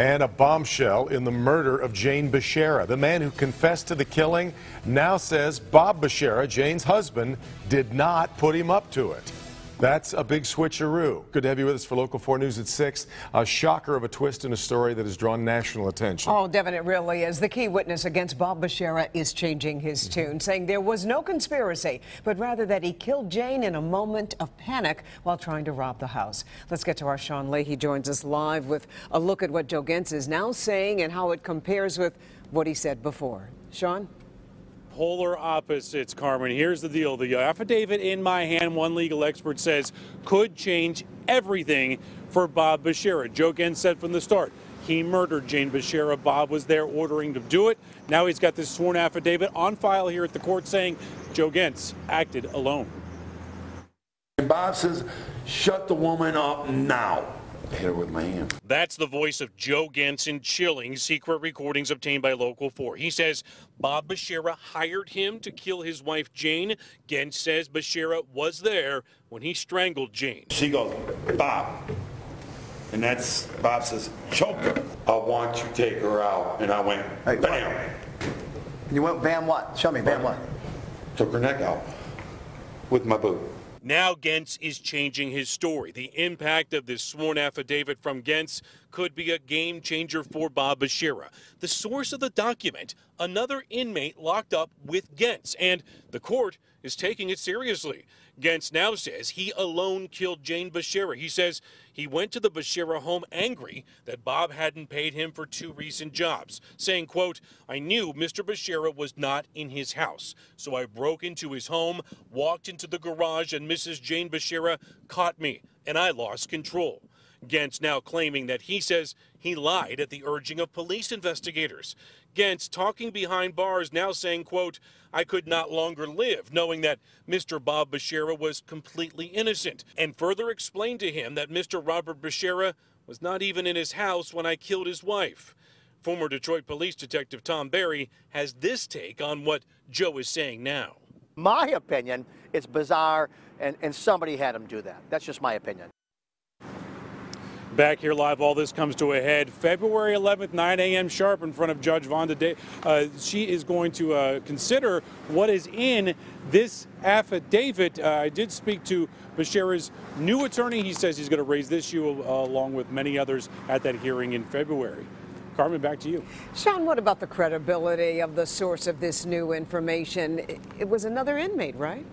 And a bombshell in the murder of Jane Bashara. The man who confessed to the killing now says Bob Bashara, Jane's husband, did not put him up to it. That's a big switcheroo. Good to have you with us for Local 4 News at 6. A shocker of a twist in a story that has drawn national attention. Oh, Devin, it really is. The key witness against Bob Bashara is changing his mm-hmm. tune, saying there was no conspiracy, but rather that he killed Jane in a moment of panic while trying to rob the house. Let's get to our Sean Leahy joins us live with a look at what Joe Gentz is now saying and how it compares with what he said before. Sean? Polar opposites, Carmen. Here's the deal. The affidavit in my hand, one legal expert says, could change everything for Bob Bashara. Joe Gentz said from the start, he murdered Jane Bashara. Bob was there ordering to do it. Now he's got this sworn affidavit on file here at the court saying Joe Gentz acted alone. And Bob says, shut the woman up now hit her with my hand. That's the voice of Joe Gentz in chilling secret recordings obtained by Local 4. He says Bob Bashara hired him to kill his wife Jane. Gentz says Bashara was there when he strangled Jane. She goes, Bob. And that's, Bob says, choke her. I want you to take her out. And I went, hey, bam. And you went, bam what? Show me, bam what? Took her neck out with my boot. Now Gentz is changing his story. The impact of this sworn affidavit from Gentz could be a game changer for Bob Bashara. The source of the document, another inmate locked up with Gentz, and the court is taking it seriously. Gentz now says he alone killed Jane Bashara. He says he went to the Bashara home angry that Bob hadn't paid him for two recent jobs, saying, quote, I knew Mr. Bashara was not in his house, so I broke into his home, walked into the garage, and Mrs. Jane Bashara caught me, and I lost control. Gentz now claiming that he says he lied at the urging of police investigators. Gentz talking behind bars now saying, quote, I could not longer live knowing that Mr. Bob Bashara was completely innocent and further explained to him that Mr. Robert Bashara was not even in his house when I killed his wife. Former Detroit Police Detective Tom Barry has this take on what Joe is saying now. My opinion, it's bizarre and, and somebody had him do that. That's just my opinion. Back here live, all this comes to a head February 11th, 9 a.m. sharp, in front of Judge Vonda. Day. Uh, she is going to uh, consider what is in this affidavit. Uh, I did speak to Bashara's new attorney. He says he's going to raise this issue uh, along with many others at that hearing in February. Carmen, back to you. Sean, what about the credibility of the source of this new information? It was another inmate, right?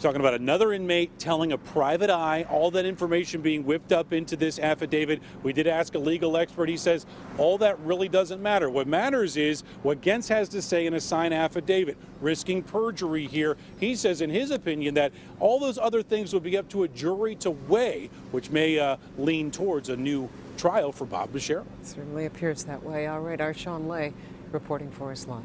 Talking about another inmate telling a private eye, all that information being whipped up into this affidavit. We did ask a legal expert. He says all that really doesn't matter. What matters is what Gentz has to say in a signed affidavit, risking perjury here. He says, in his opinion, that all those other things would be up to a jury to weigh, which may uh, lean towards a new trial for Bob Bashara. Certainly appears that way. All right, our Sean Leahy reporting for us live.